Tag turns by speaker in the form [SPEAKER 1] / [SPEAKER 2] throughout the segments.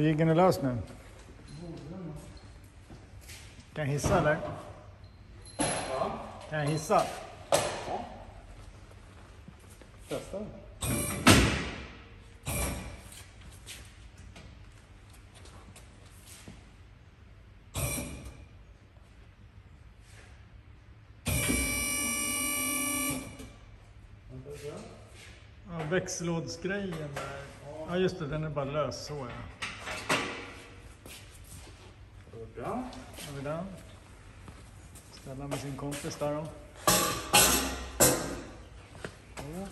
[SPEAKER 1] Jiggen är lös nu? Kan jag hissa eller? Kan jag hissa?
[SPEAKER 2] Testa.
[SPEAKER 1] Ja, växellådsgrejen där. Ja just det, den är bara lös så ja.
[SPEAKER 2] Bra.
[SPEAKER 1] Har vi den. Ställa med sin kompis där då. Ja.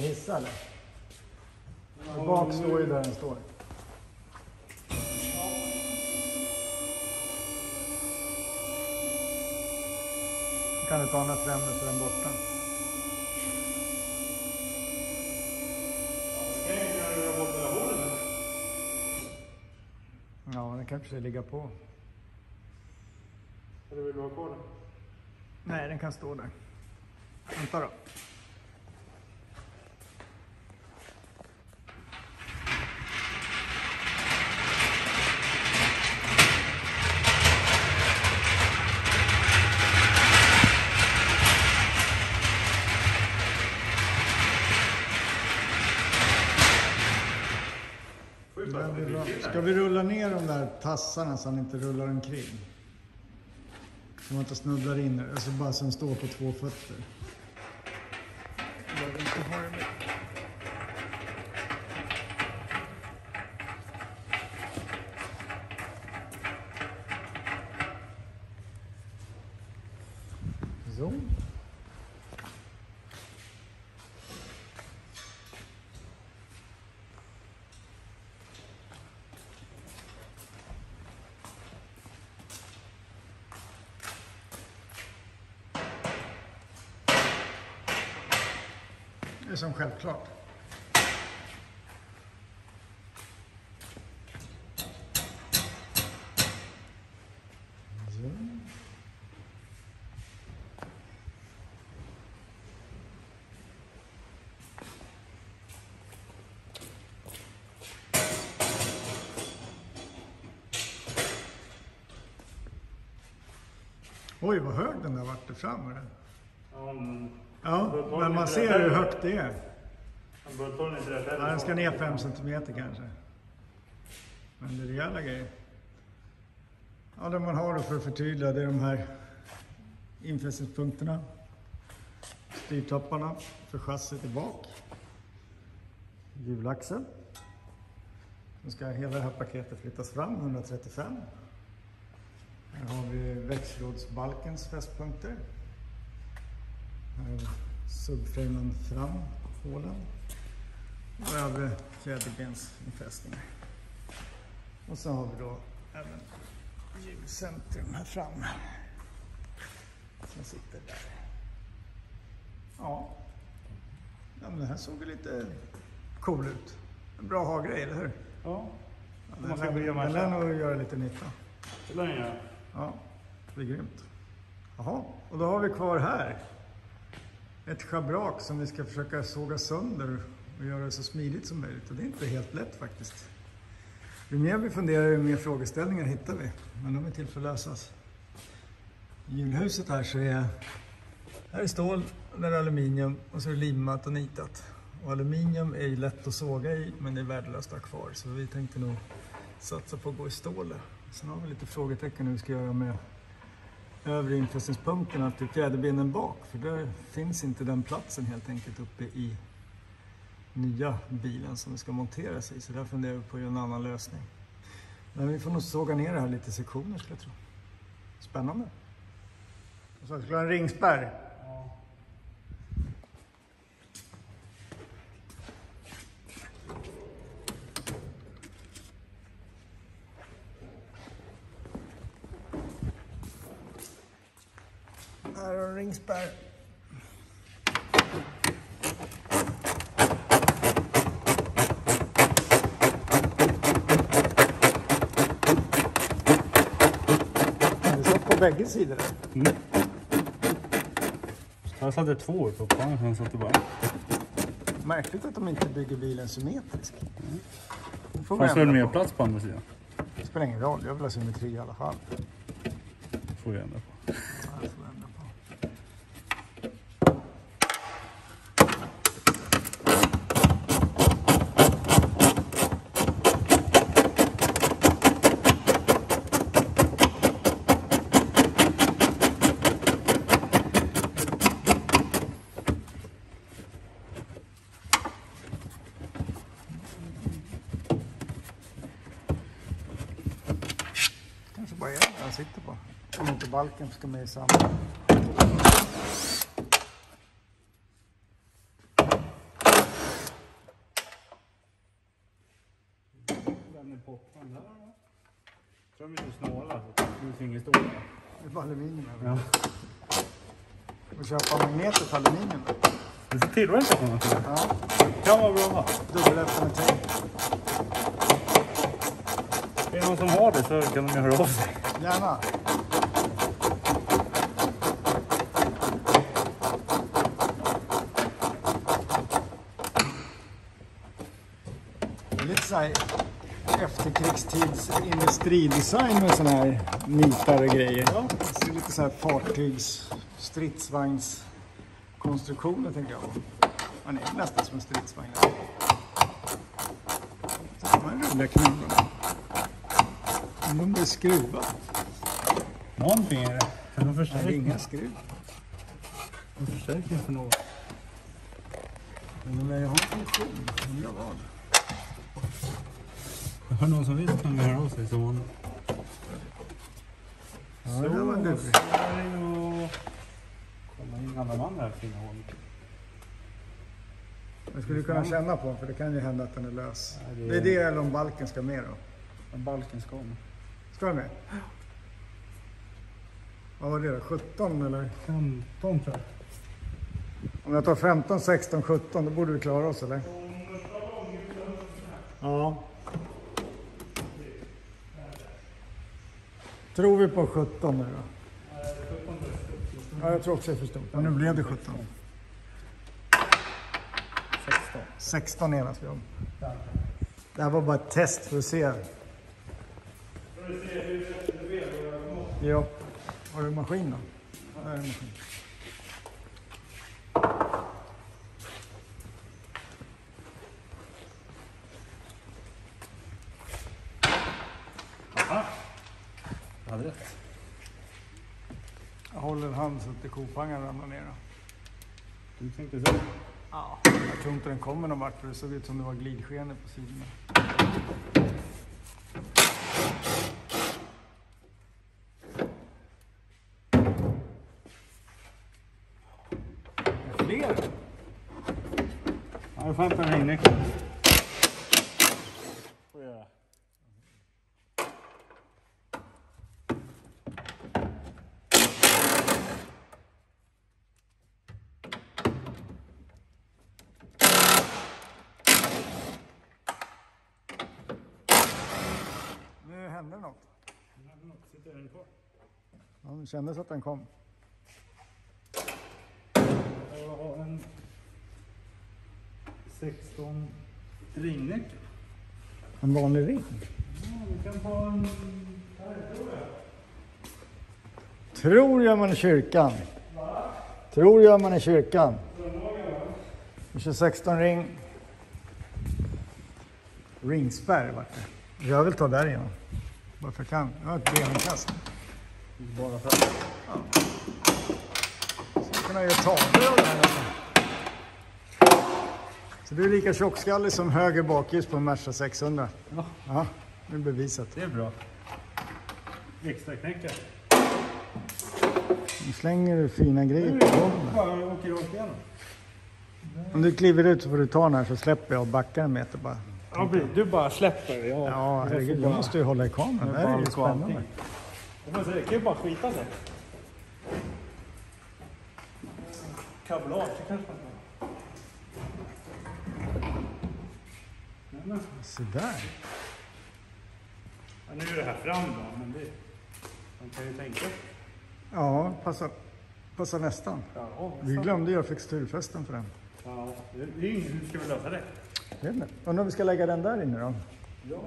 [SPEAKER 1] Hissa eller? Bak står ju där den står. Kan det ta några fem så den borta. Ja, den kan sig ligga på.
[SPEAKER 2] Eller vill du ha kvar den?
[SPEAKER 1] Nej, den kan stå där. Vänta då.
[SPEAKER 2] Får ju
[SPEAKER 1] Det
[SPEAKER 2] bara
[SPEAKER 1] blir bra.
[SPEAKER 2] till
[SPEAKER 1] Ska vi rulla ner de där tassarna så han inte rullar omkring? Så man inte snubblar in, alltså bara så han står på två fötter. Behöver inte ha det med. Så. Som självklart. Oj, vad hög den där vart det fram.
[SPEAKER 2] Ja, men
[SPEAKER 1] Ja, men man ser hur högt det är.
[SPEAKER 2] rätt.
[SPEAKER 1] Ja, den ska ner 5 centimeter kanske. Men det är rejäla grejer. Ja, det man har då för att förtydliga det är de här infästningspunkterna. Styrtopparna för chassit i bak. Hjulaxeln. Nu ska hela det här paketet flyttas fram, 135. Här har vi växellådsbalkens fästpunkter. Här är subframen fram, hålen. Och över fjäderbensinfästningar. Och så har vi då även hjulcentrum här framme. Som sitter där. Ja. ja men det här såg ju lite cool ut. En bra ha-grej, eller hur?
[SPEAKER 2] Ja,
[SPEAKER 1] Ja,
[SPEAKER 2] Man
[SPEAKER 1] den
[SPEAKER 2] ska
[SPEAKER 1] lär- den lär nog göra lite nytta.
[SPEAKER 2] det lär den göra.
[SPEAKER 1] Ja, det blir grymt. Jaha, och då har vi kvar här ett schabrak som vi ska försöka såga sönder och göra det så smidigt som möjligt. Och det är inte helt lätt faktiskt. Ju mer vi funderar, ju mer frågeställningar hittar vi. Men de är till för att lösas. I hjulhuset här så är här är stål, där är aluminium och så är det limmat och nitat. Och aluminium är ju lätt att såga i, men det är värdelöst att ha kvar. Så vi tänkte nog satsa på att gå i stål. Sen har vi lite frågetecken hur vi ska göra med övre infästningspunkterna till fjäderbenen bak. För där finns inte den platsen helt enkelt uppe i nya bilen som det ska monteras i. Så där funderar vi på att göra en annan lösning. Men vi får nog såga ner det här lite sektioner skulle jag tro. Spännande. Och så skulle ha en ringspärr. Ringspärr. Det satt på bägge sidor.
[SPEAKER 2] Mm. Jag satte två år på uppgången, sen satte bara
[SPEAKER 1] Märkligt att de inte bygger bilen symmetrisk. Vi
[SPEAKER 2] Fanns
[SPEAKER 1] ändra
[SPEAKER 2] mer plats på andra sidan?
[SPEAKER 1] Det spelar ingen roll, jag vill ha symmetri i alla fall.
[SPEAKER 2] får vi ändra på.
[SPEAKER 1] Balken ska med i samma.
[SPEAKER 2] Den är där då? Tror de är snåla, så det stort.
[SPEAKER 1] Det är bara aluminium över.
[SPEAKER 2] Ja.
[SPEAKER 1] Och köpa magneter för aluminium.
[SPEAKER 2] Det är tillverkat sådana tror
[SPEAKER 1] Ja,
[SPEAKER 2] jag. Kan vara bra att ha.
[SPEAKER 1] dubbelöppnade tänk.
[SPEAKER 2] Är det någon som har det så kan de ju höra av sig.
[SPEAKER 1] Gärna. Det är lite så här efterkrigstids industridesign med såna här nitar och grejer.
[SPEAKER 2] Ja.
[SPEAKER 1] Det ser lite så här fartygs stridsvagnskonstruktioner tänker jag. Man är nästan som en stridsvagn. Så de här roliga knullarna. Om de blir skruvade.
[SPEAKER 2] Någonting är det. Kan de
[SPEAKER 1] Det är inga skruv.
[SPEAKER 2] De förstärker för något.
[SPEAKER 1] Men de lär ju ha en funktion. Undrar vad.
[SPEAKER 2] Har någon som vet kan vi höra av sig som vanligt.
[SPEAKER 1] Ja, det var
[SPEAKER 2] Så,
[SPEAKER 1] du.
[SPEAKER 2] Och... Kolla in alla de andra fina hålen.
[SPEAKER 1] Jag skulle kunna känna på den för det kan ju hända att den är lös.
[SPEAKER 2] Ja, det är-
[SPEAKER 1] Det är det eller om balken ska med då.
[SPEAKER 2] Balken ska med.
[SPEAKER 1] Ska den med? Vad var det då? 17 eller?
[SPEAKER 2] 15 tror jag.
[SPEAKER 1] Om jag tar 15, 16, 17 då borde vi klara oss eller? Ja. Tror vi på 17 nu då? Ja, jag tror också det är för stort. Men nu blev det 17.
[SPEAKER 2] 16.
[SPEAKER 1] 16 enas vi om. Det här var bara ett test för att se. Ja. Har du maskin då? Där är maskin.
[SPEAKER 2] Jag hade rätt.
[SPEAKER 1] Så att kopangan ramlar ner. Då.
[SPEAKER 2] Du tänkte så.
[SPEAKER 1] Ja. Jag tror inte den kommer någon vart för det såg ut som det var glidskenor på sidorna. Det är fler.
[SPEAKER 2] Ja, jag får hämta en hängnyckel. Får jag göra.
[SPEAKER 1] Nu hände det något.
[SPEAKER 2] Sitter den kvar?
[SPEAKER 1] Ja, det kändes att den kom.
[SPEAKER 2] Jag har en 16 ringnyckel.
[SPEAKER 1] En vanlig ring.
[SPEAKER 2] Ja, vi kan ta en... Här tror jag.
[SPEAKER 1] Tror gör man i kyrkan. Tror gör man i kyrkan. Vi kör 16 ring. Ringspärr vart det. Jag vill ta där igen. Bara för jag kan. Jag har ett benkast.
[SPEAKER 2] Bara för
[SPEAKER 1] Så kunna göra tavlor av det här. Så du är lika tjockskallig som höger bakljus på en Merca 600.
[SPEAKER 2] Ja.
[SPEAKER 1] Ja, det är bevisat.
[SPEAKER 2] Det är bra. Extra knäckare.
[SPEAKER 1] Nu slänger du fina grejer på golvet.
[SPEAKER 2] Bara åker rakt igenom.
[SPEAKER 1] Om du kliver ut så får du ta den här så släpper jag och backar en meter bara.
[SPEAKER 2] Ja, du bara släpper. Ja,
[SPEAKER 1] Ja, herregud. Jag måste ju hålla i kameran. Det här är ju spännande.
[SPEAKER 2] Jag säga, det kan ju bara skita sig. kablage, det kanske man men,
[SPEAKER 1] Så där.
[SPEAKER 2] ja, nu är det här fram då, men det... Man kan ju tänka.
[SPEAKER 1] Ja, passar, passar nästan.
[SPEAKER 2] Ja,
[SPEAKER 1] Vi glömde göra fixturfästen för den.
[SPEAKER 2] Ja, det är inget. Hur ska vi lösa det?
[SPEAKER 1] Vet inte. Undrar om vi ska lägga den där inne då?
[SPEAKER 2] Ja.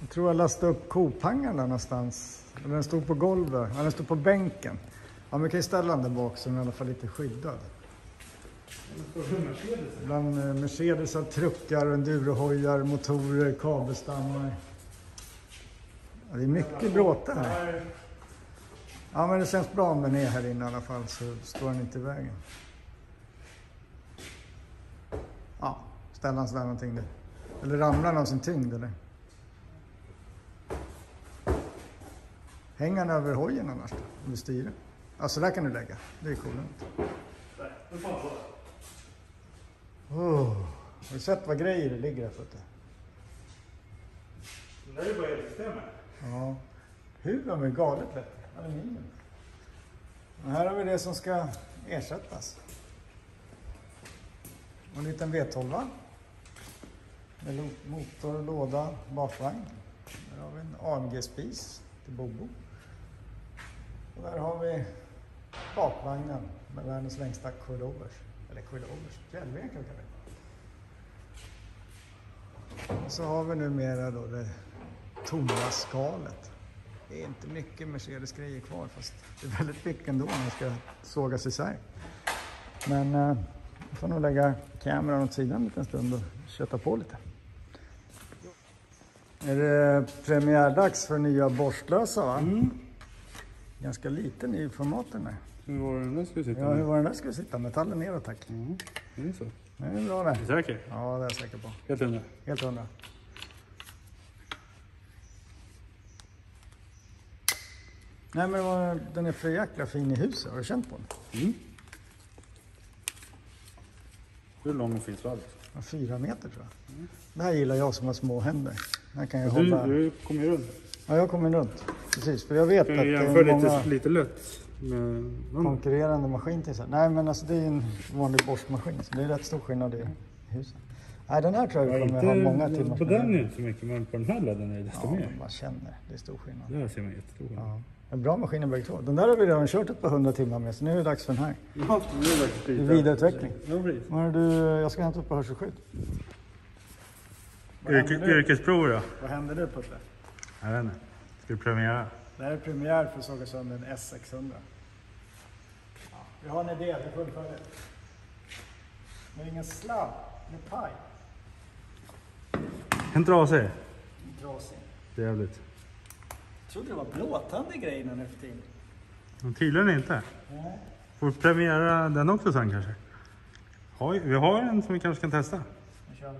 [SPEAKER 1] Jag tror jag lastade upp kopangan där någonstans. Eller Den stod på golvet. Ja, den stod på bänken. Ja, men vi kan ju ställa den där bak så den är i alla fall lite skyddad.
[SPEAKER 2] Mercedes.
[SPEAKER 1] Bland eh, Mercedesar, truckar, endurohojar, motorer, kabelstammar. Ja, det är mycket bråte här.
[SPEAKER 2] här.
[SPEAKER 1] Ja, men det känns bra om den är här inne i alla fall så står den inte i vägen. Ja, ställer han sådär någonting där. Eller ramlar han av sin tyngd eller? Hänger han över hojen annars då? Om du styr Ja, så där kan du lägga. Det är coolt.
[SPEAKER 2] Där, där.
[SPEAKER 1] Oh, har du sett vad grejer det ligger här uppe?
[SPEAKER 2] Det där är bara elsystemet.
[SPEAKER 1] Ja. Huven är galet lätt. Aluminium. Och här har vi det som ska ersättas. Och en liten V12. Med motor, låda, bakvagn. Där har vi en AMG-spis till Bobo. Och där har vi bakvagnen med världens längsta coilovers. Eller coilovers, fjällven kan vi kalla det. Och så har vi numera då det tomma skalet. Det är inte mycket Mercedes-grejer kvar fast det är väldigt mycket ändå när det ska sågas isär. Men eh, jag får nog lägga kameran åt sidan en liten stund och köta på lite. Är det premiärdags för nya borstlösa va?
[SPEAKER 2] Mm.
[SPEAKER 1] Ganska liten i formaten där.
[SPEAKER 2] Hur var den där skulle sitta?
[SPEAKER 1] Ja, hur var den där skulle sitta? Metallen neråt tack.
[SPEAKER 2] Mm. Är det så?
[SPEAKER 1] Det är bra det.
[SPEAKER 2] Är du säker?
[SPEAKER 1] Ja, det är jag säker på.
[SPEAKER 2] Helt hundra?
[SPEAKER 1] Helt hundra. Nej men den är för jäkla fin i huset. Har du känt på den?
[SPEAKER 2] Mm. Hur lång och fin sladd?
[SPEAKER 1] Ja, Fyra meter tror jag. Det här gillar jag som har små händer. Här kan jag
[SPEAKER 2] Du,
[SPEAKER 1] hålla.
[SPEAKER 2] du kommer ju runt.
[SPEAKER 1] Ja, jag kommer runt. Precis, för jag vet
[SPEAKER 2] Kan
[SPEAKER 1] att det är många
[SPEAKER 2] lite, lite lätt med någon?
[SPEAKER 1] konkurrerande maskin till sig. Nej men alltså det är en vanlig borstmaskin. Så det är rätt stor skillnad i huset. Nej den här tror jag
[SPEAKER 2] Ja,
[SPEAKER 1] vi kommer ha många timmar
[SPEAKER 2] på den är det inte så mycket, men på den här ladden är det desto
[SPEAKER 1] Ja,
[SPEAKER 2] mer.
[SPEAKER 1] man känner. Det är stor skillnad.
[SPEAKER 2] Där ser man jättestor skillnad.
[SPEAKER 1] Ja. En bra maskiner bägge två. Den där har vi redan kört ett par hundra timmar med, så nu är det dags för den här.
[SPEAKER 2] Ja, nu är det dags
[SPEAKER 1] Det är vidareutveckling.
[SPEAKER 2] Ja,
[SPEAKER 1] är du, jag ska hämta upp på hörselskydd.
[SPEAKER 2] Yrkesprov då?
[SPEAKER 1] Vad händer nu Putte?
[SPEAKER 2] Jag vet inte. Ska du premiera?
[SPEAKER 1] Det här är premiär för Såga sönder en S600. Ja, vi har en idé, vi fullföljer. Men ingen sladd, med paj.
[SPEAKER 2] En trasig.
[SPEAKER 1] Trasig.
[SPEAKER 2] Jävligt.
[SPEAKER 1] Jag trodde det var blåtand i grejerna nu för tiden.
[SPEAKER 2] Men tydligen inte.
[SPEAKER 1] Nej.
[SPEAKER 2] Får premiera den också sen kanske? Vi har en som vi kanske kan testa.
[SPEAKER 1] Nu kör vi.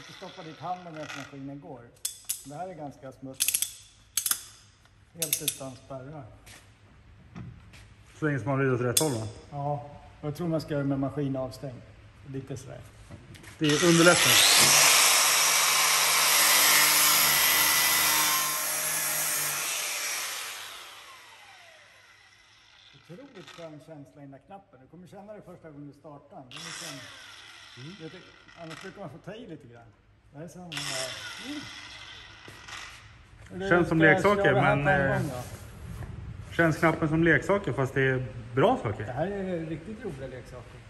[SPEAKER 1] Inte stoppa dit handen medan maskinen går. Det här är ganska smutsigt. Helt utan spärrar.
[SPEAKER 2] Så länge som man vrider åt rätt håll va?
[SPEAKER 1] Ja, jag tror man ska göra med maskin avstängd. Lite sådär.
[SPEAKER 2] Det underlättar.
[SPEAKER 1] Otroligt skön känsla i den där knappen. Du kommer känna det första gången du startar. Den liksom, vet du, annars brukar man få ta i lite grann. Det här är som... Mm.
[SPEAKER 2] Känns som
[SPEAKER 1] jag
[SPEAKER 2] leksaker, men, eh? Känns knappen som leksaker fast det är bra saker.
[SPEAKER 1] Det här är riktigt roliga leksaker.